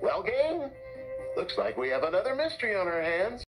Well, gang, looks like we have another mystery on our hands.